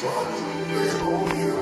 抓住你